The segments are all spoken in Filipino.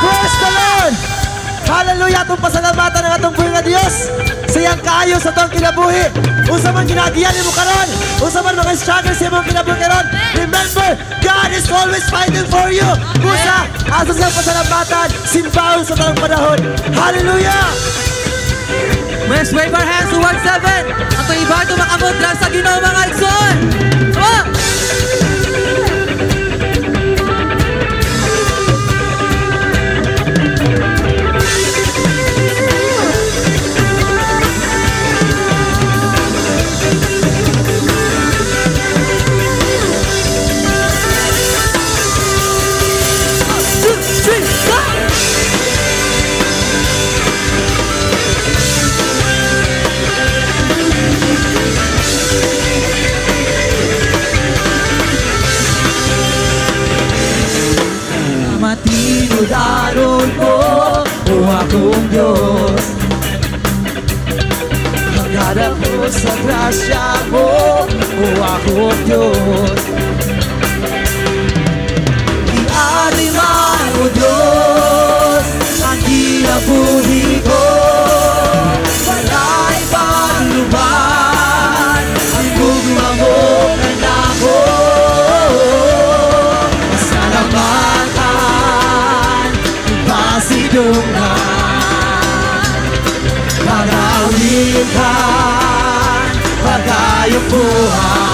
Praise the Lord! Hallelujah! Itong pasalamatan ng atong buhay nga Diyos. Sayang kaayo sa itong kinabuhi. Usa man ginagiyan mo karon. Usa man mga struggle sa imong kinabuhi karon. Remember, God is always fighting for you. Usa, asa sa pasalamatan, simbaon sa tanong panahon. Hallelujah! Let's wave our hands towards heaven. Ato iba ito makamudra sa Ginoo mga Matino daron ko o akong Diyos. Magharap ko sa grasya mo o akong Diyos. Iari man o Diyos ang kinabuhi ko pasidungan Pag-awitan Pag-ayong buhay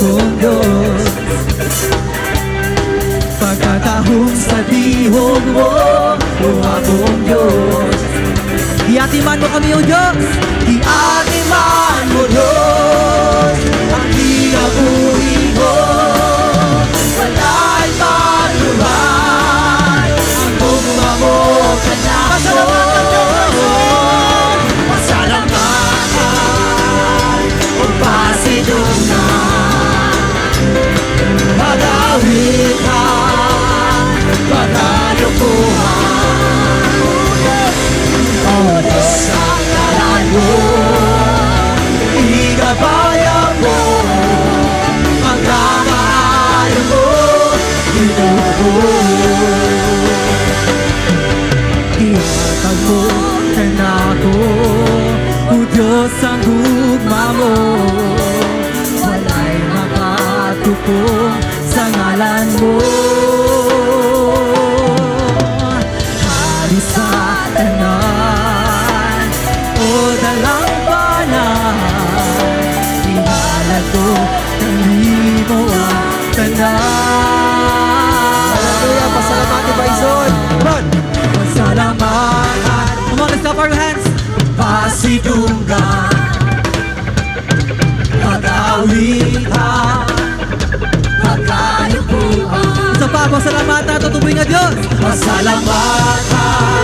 Diyos Pagkatahong sa dihog mo O akong Diyos Iatiman mo kami o Diyos? Iatiman mo Diyos Ang gugma mo Wala'y makatupong sa ngalan mo. Hari sa tanan O dalang banan Ihalag ko ng mo ang tanan Tutuboy nga Diyos. Pasalamatan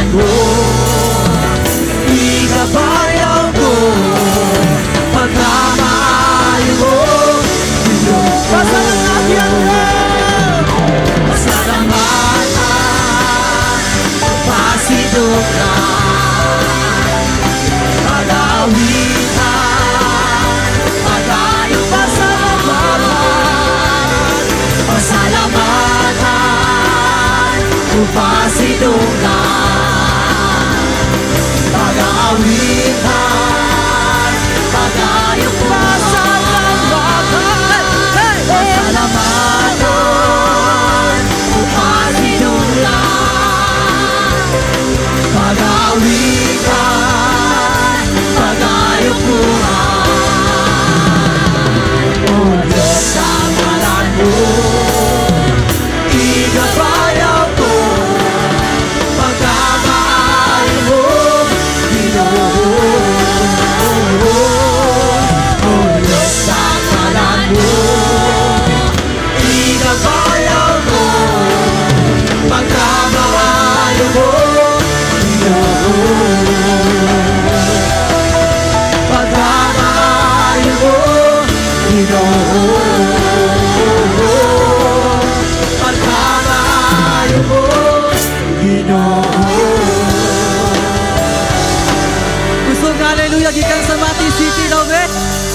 ngalan mo, igabayan mo, pagkamaayo mo, Pasalamatan mo! Pasalamatan, pasidungan, pag-awitan, pag-ayong pasalamatan, pasalamatan, pasidungan, pag-awitan,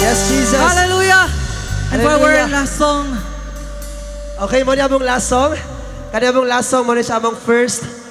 Yes, Jesus. Hallelujah! And Hallelujah. for our last song. Okay, mo niya mong last song? Kanya mong last song, mo niya siya mong first